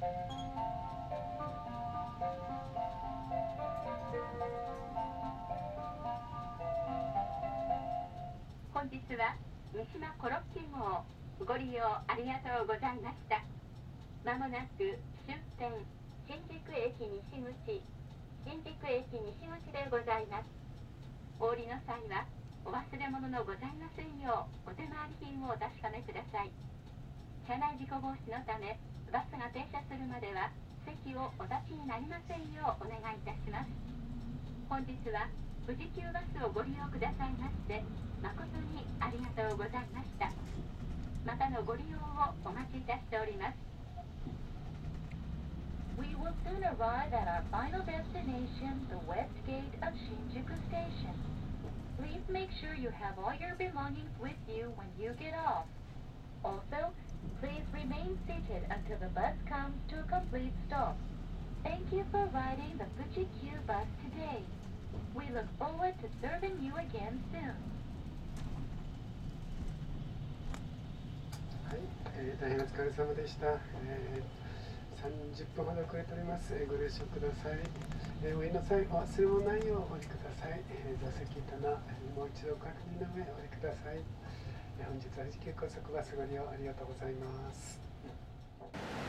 本日は三島コロッケ号ご利用ありがとうございました。まもなく終点新宿駅西口新宿駅西口でございます。お降りの際はお忘れ物のございませんようお手回り品をお確かめください。車内事故防止のためバスが停車するまでは席をお立ちになりませんようお願いいたします本日は富士急バスをご利用くださいまして誠にありがとうございましたまたのご利用をお待ちいたしております We will soon arrive at our final destination, the west gate of Shinjuku Station. Please make sure you have all your belongings with you when you get off. Also, remain seated until the bus comes to a complete stop. Thank you for riding the Fuji Q bus today. We look forward to serving you again soon. はい、えー大変お疲れ様でした。えー30分ほど遅れております。えーご了承ください。えーお降の際、お忘れ物ないようお降りください。えー座席棚、えーもう一度確認の上お降りください。本日は自己拘束はすご利用ありがとうございます。